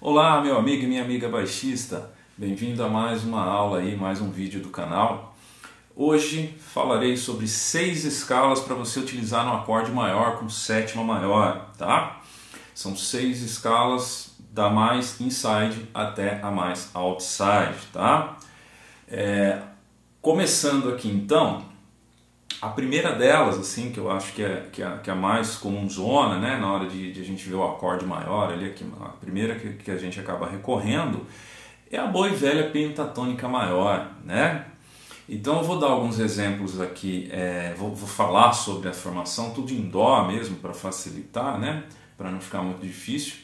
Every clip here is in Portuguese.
Olá, meu amigo e minha amiga baixista. Bem-vindo a mais uma aula aí, mais um vídeo do canal. Hoje falarei sobre seis escalas para você utilizar no acorde maior com sétima maior, tá? São seis escalas da mais inside até a mais outside, tá? É, começando aqui então, a primeira delas, assim, que eu acho que é, que é, que é a mais comum zona, né, na hora de, de, a gente ver o acorde maior ali, aqui, a primeira que, que a gente acaba recorrendo, é a boa e velha pentatônica maior, né? Então eu vou dar alguns exemplos aqui, é, vou, vou, falar sobre a formação, tudo em Dó mesmo, para facilitar, né? para não ficar muito difícil.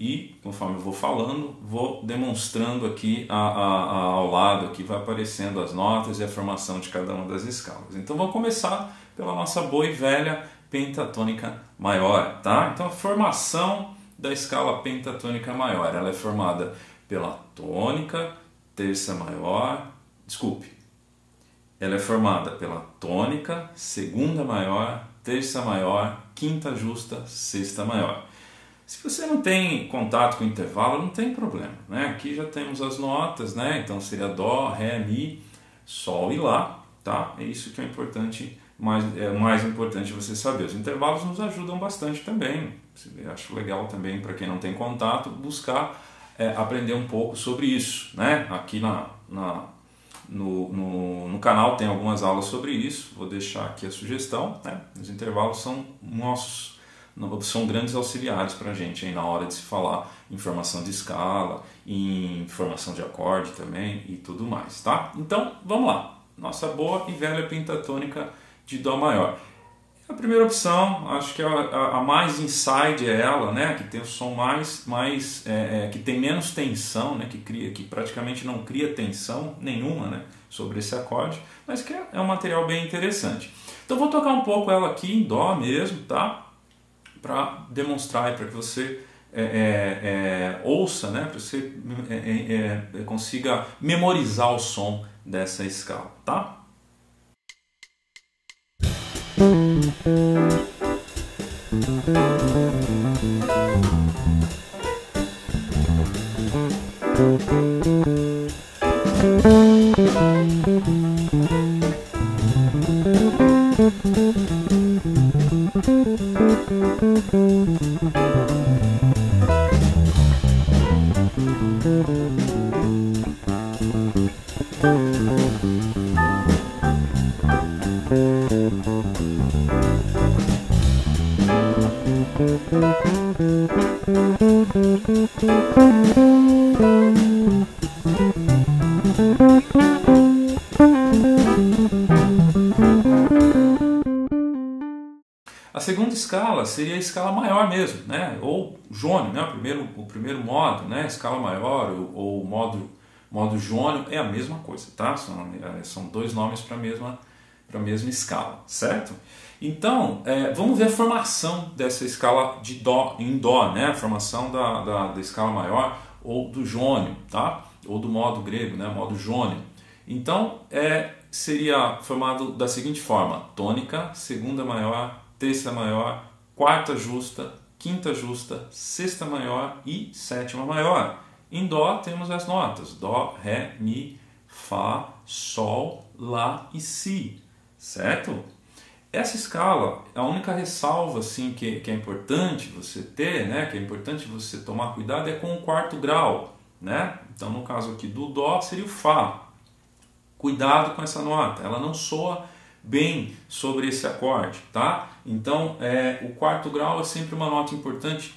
E conforme eu vou falando, vou demonstrando aqui a, a, a, ao lado, aqui vai aparecendo as notas e a formação de cada uma das escalas. Então vamos começar pela nossa boa e velha pentatônica maior, tá? Então a formação da escala pentatônica maior, ela é formada pela tônica, terça maior, desculpe, ela é formada pela tônica, segunda maior, terça maior, quinta justa, sexta maior. Se você não tem contato com intervalo, não tem problema. Né? Aqui já temos as notas, né? então seria Dó, Ré, Mi, Sol e Lá. Tá? É isso que é importante, mais, é mais importante você saber. Os intervalos nos ajudam bastante também. Acho legal também para quem não tem contato buscar é, aprender um pouco sobre isso. Né? Aqui na, na no, no, no, canal tem algumas aulas sobre isso, vou deixar aqui a sugestão. Né? Os intervalos são nossos, são grandes auxiliares para a gente aí na hora de se falar em formação de escala, em formação de acorde também e tudo mais. Tá? Então vamos lá, nossa boa e velha pentatônica de Dó maior. A primeira opção, acho que é a, a, a, mais inside é ela, né? Que tem o som mais, mais é, é, que tem menos tensão, né? Que cria, que praticamente não cria tensão nenhuma, né? Sobre esse acorde, mas que é, é um material bem interessante. Então vou tocar um pouco ela aqui em dó mesmo, tá? Para demonstrar para que você é, é, é, ouça, né? Para você consiga memorizar o som dessa escala, tá? A segunda escala seria a escala maior mesmo, né? ou jônio, né? o, primeiro, o primeiro modo, né? escala maior ou, modo, modo jônio é a mesma coisa, tá? são, é, são dois nomes para a mesma, mesma escala, certo? Então, é, vamos ver a formação dessa escala de dó em dó, né? A formação da, da, da, escala maior ou do jônio, tá? Ou do modo grego, né? Modo jônio. Então, é, seria formado da seguinte forma: tônica, segunda maior, terça maior, quarta justa, quinta justa, sexta maior e sétima maior. Em dó temos as notas: dó, ré, mi, fá, sol, lá e si, certo? Essa escala, a única ressalva assim, que, que é importante você ter, né, que é importante você tomar cuidado, é com o quarto grau. Né? Então, no caso aqui do Dó, seria o Fá. Cuidado com essa nota, ela não soa bem sobre esse acorde. Tá? Então, é, o quarto grau é sempre uma nota importante,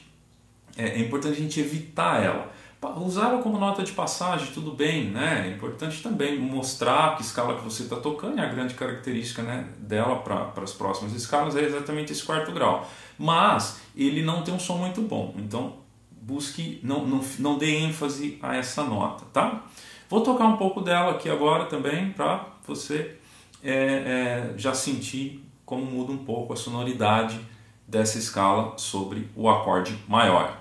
é, é importante a gente evitar ela. Usá-la como nota de passagem, tudo bem, né? É importante também mostrar que escala que você está tocando e a grande característica né, dela para as próximas escalas é exatamente esse quarto grau. Mas ele não tem um som muito bom, então busque, não, não, não dê ênfase a essa nota, tá? Vou tocar um pouco dela aqui agora também para você é, é, já sentir como muda um pouco a sonoridade dessa escala sobre o acorde maior.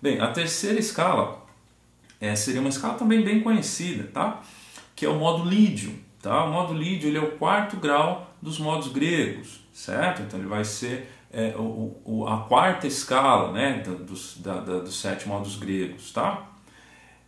Bem, a terceira escala é, seria uma escala também bem conhecida, tá? Que é o modo lídio, tá? O modo lídio ele é o quarto grau dos modos gregos, certo? Então ele vai ser é, o, o, a quarta escala, né, dos, da, da, dos sete modos gregos, tá?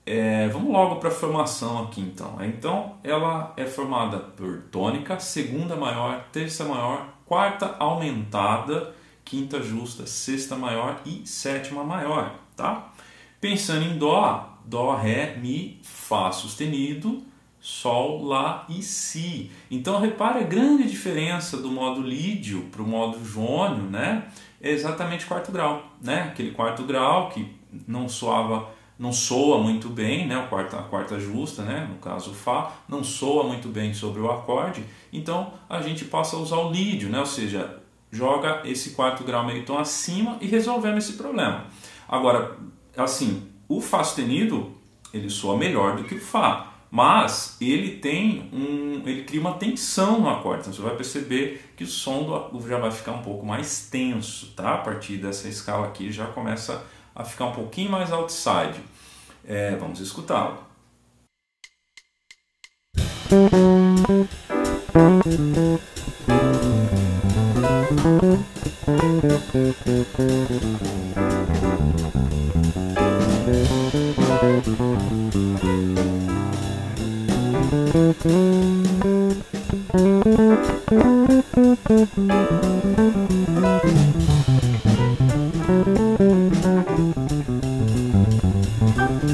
É, vamos logo para a formação aqui então. Então ela é formada por tônica, segunda maior, terça maior, quarta aumentada, quinta justa, sexta maior e sétima maior tá? Pensando em Dó, Dó, Ré, Mi, Fá sustenido, Sol, Lá e Si. Então repare a grande diferença do modo lídio para o modo jônio, né? É exatamente quarto grau, né? Aquele quarto grau que não soava, não soa muito bem, né? A quarta, a quarta justa, né? No caso o Fá, não soa muito bem sobre o acorde. Então a gente passa a usar o lídio, né? Ou seja, joga esse quarto grau meio tom acima e resolvemos esse problema. Agora, assim, o Fá sustenido ele soa melhor do que o Fá, mas ele tem um, ele cria uma tensão no acorde. Então você vai perceber que o som do, já vai ficar um pouco mais tenso, tá? A partir dessa escala aqui já começa a ficar um pouquinho mais outside. É, vamos escutá-lo.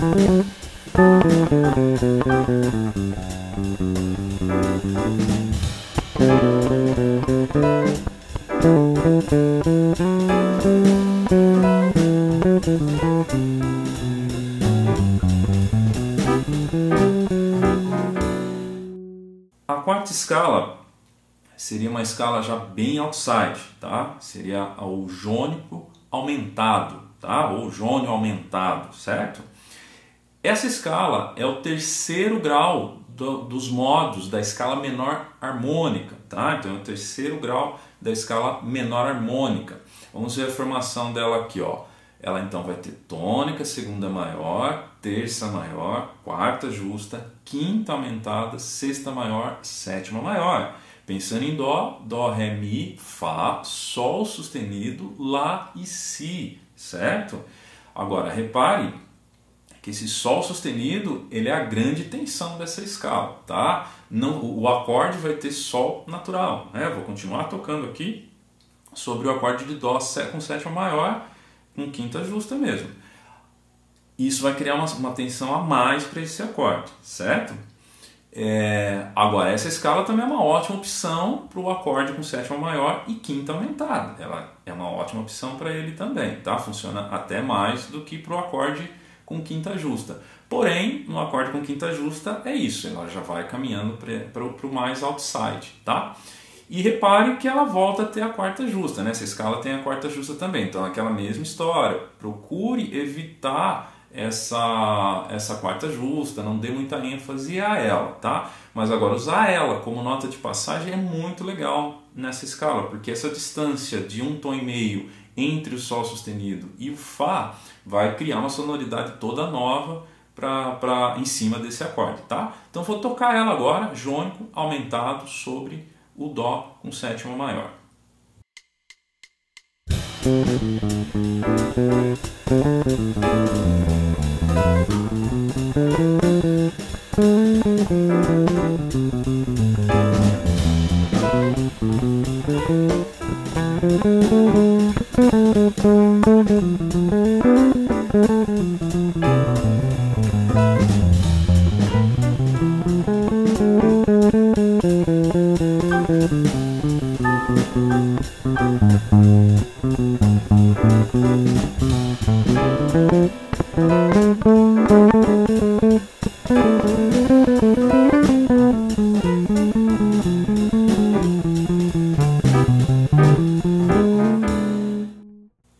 A quarta escala seria uma escala já bem outside, tá? Seria o jônico aumentado, tá? Ou jônio aumentado, certo? Essa escala é o terceiro grau do, dos modos da escala menor harmônica, tá? Então é o terceiro grau da escala menor harmônica. Vamos ver a formação dela aqui, ó. Ela então vai ter tônica, segunda maior, terça maior, quarta justa, quinta aumentada, sexta maior, sétima maior. Pensando em Dó, Dó, Ré, Mi, Fá, Sol sustenido, Lá e Si, certo? Agora, repare que esse Sol sustenido ele é a grande tensão dessa escala, tá? Não, o acorde vai ter Sol natural, né? Vou continuar tocando aqui sobre o acorde de Dó com sétima maior, com quinta justa mesmo. Isso vai criar uma, uma tensão a mais para esse acorde, certo? É, agora, essa escala também é uma ótima opção para o acorde com sétima maior e quinta aumentada. Ela é uma ótima opção para ele também, tá? Funciona até mais do que para o acorde com quinta justa. Porém, no acorde com quinta justa é isso, ela já vai caminhando para o mais outside, tá? E repare que ela volta a ter a quarta justa, né? Essa escala tem a quarta justa também, então aquela mesma história. Procure evitar essa, essa quarta justa, não dê muita ênfase a ela, tá? Mas agora usar ela como nota de passagem é muito legal nessa escala, porque essa distância de um tom e meio entre o Sol sustenido e o Fá, vai criar uma sonoridade toda nova pra, pra, em cima desse acorde. Tá? Então vou tocar ela agora, jônico aumentado sobre o Dó com sétima maior. Thank you.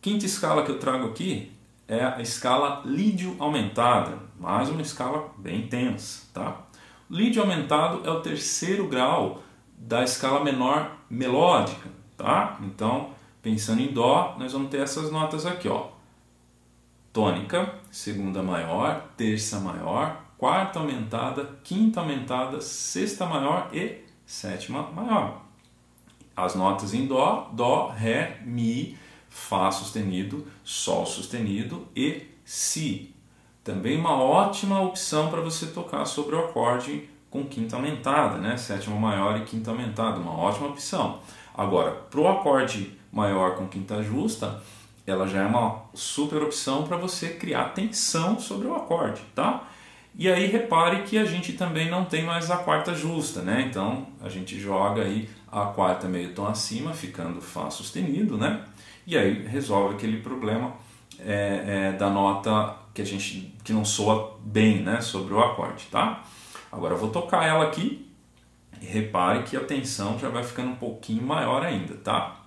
Quinta escala que eu trago aqui é a escala lídio aumentada, mais uma escala bem tensa, tá? Lídio aumentado é o terceiro grau da escala menor melódica, tá? Então, pensando em dó, nós vamos ter essas notas aqui, ó. Tônica, segunda maior, terça maior, quarta aumentada, quinta aumentada, sexta maior e sétima maior. As notas em dó, dó, ré, mi, Fá sustenido, Sol sustenido e Si. Também uma ótima opção para você tocar sobre o acorde com quinta aumentada, né? sétima maior e quinta aumentada, uma ótima opção. Agora, para o acorde maior com quinta justa, ela já é uma super opção para você criar tensão sobre o acorde, tá? E aí repare que a gente também não tem mais a quarta justa, né? Então a gente joga aí a quarta meio tom acima, ficando Fá sustenido, né? E aí resolve aquele problema é, é, da nota que a gente que não soa bem, né? Sobre o acorde, tá? Agora eu vou tocar ela aqui e repare que a tensão já vai ficando um pouquinho maior ainda, tá?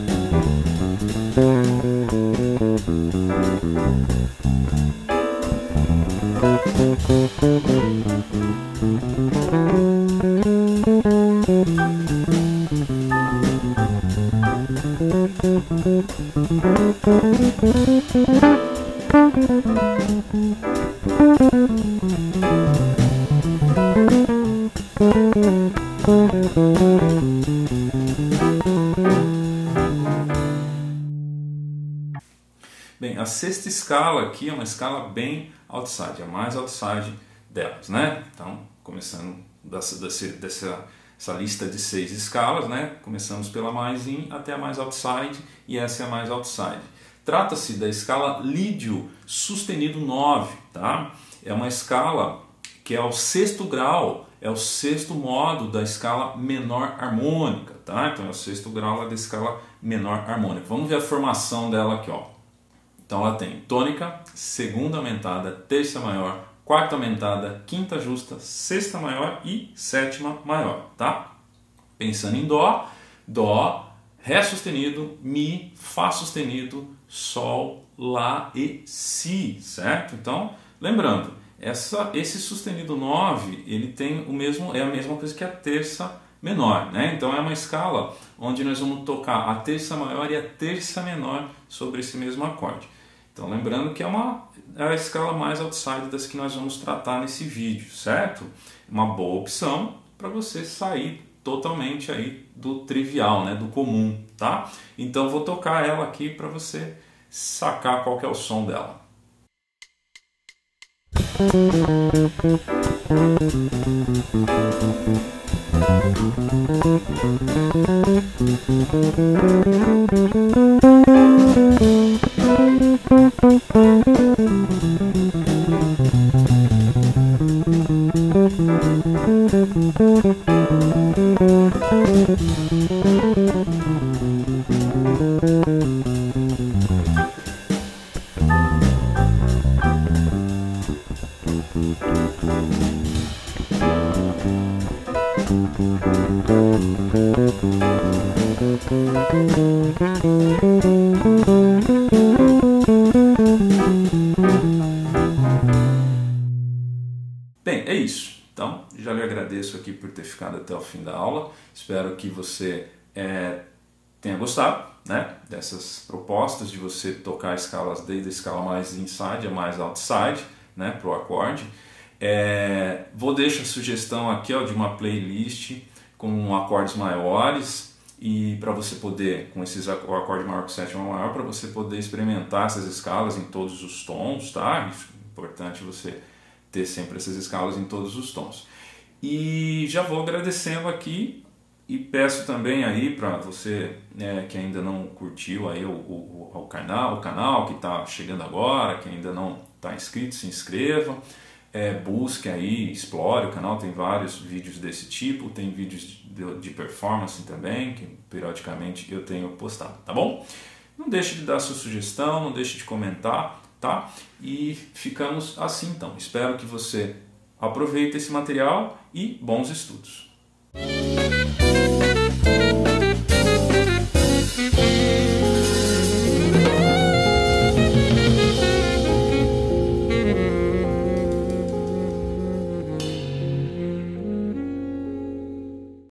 Bem, a sexta escala aqui é uma escala bem outside, a mais outside delas, né? Então, começando dessa, dessa, dessa essa lista de seis escalas, né? Começamos pela mais in até a mais outside e essa é a mais outside. Trata-se da escala Lídio sustenido 9, tá? É uma escala que é o sexto grau, é o sexto modo da escala menor harmônica, tá? Então é o sexto grau da escala menor harmônica. Vamos ver a formação dela aqui, ó. Então ela tem tônica, segunda aumentada, terça maior, quarta aumentada, quinta justa, sexta maior e sétima maior, tá? Pensando em dó, dó, ré sustenido, mi, fá sustenido, sol, lá e si, certo? Então, lembrando, essa, esse sustenido 9, ele tem o mesmo é a mesma coisa que a terça menor, né? Então é uma escala onde nós vamos tocar a terça maior e a terça menor sobre esse mesmo acorde. Então lembrando que é, uma, é a escala mais outside das que nós vamos tratar nesse vídeo, certo? Uma boa opção para você sair totalmente aí do trivial, né, do comum, tá? Então vou tocar ela aqui para você sacar qual é o som dela. Bem, é isso. Então, já lhe agradeço aqui por ter ficado até o fim da aula. Espero que você é, tenha gostado né, dessas propostas de você tocar escalas desde a escala mais inside a mais outside né, para o acorde. É, vou deixar a sugestão aqui ó, de uma playlist com acordes maiores e para você poder, com esses, o acorde maior com sétima maior, para você poder experimentar essas escalas em todos os tons, tá? É importante você ter sempre essas escalas em todos os tons. E já vou agradecendo aqui E peço também aí para você né, que ainda não curtiu aí o, o, o, canal, o canal que está chegando agora, que ainda não está inscrito, se inscreva. É, busque aí, explore o canal, tem vários vídeos desse tipo, tem vídeos de, de performance também, que periodicamente eu tenho postado, tá bom? Não deixe de dar sua sugestão, não deixe de comentar, tá? E ficamos assim então. Espero que você aproveite esse material e bons estudos.